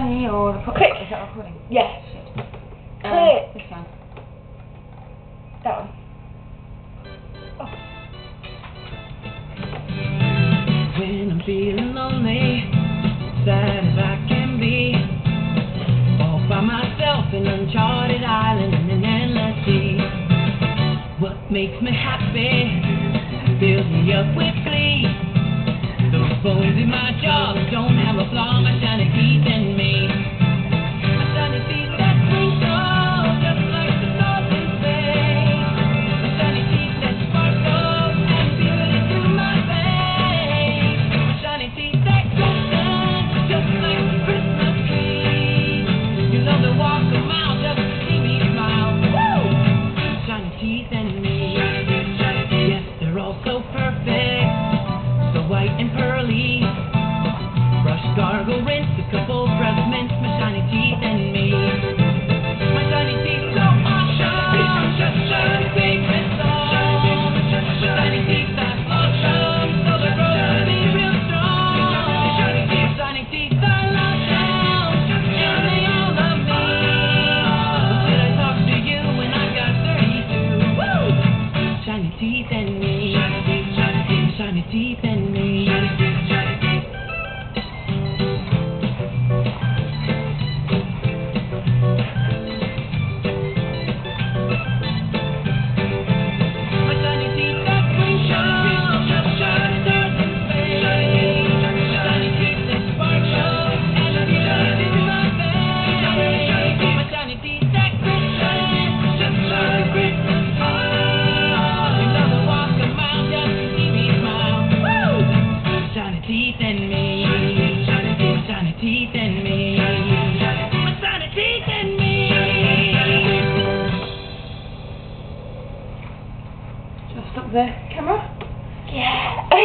or the Quick. Is that recording? Yeah. Shit. Um, one. That one. When I'm feeling lonely, sad as I can be, all by myself in uncharted island in an endless sea. What makes me happy fills me up with glee. Bones in my jaw don't have a deep Stop the camera. Yeah.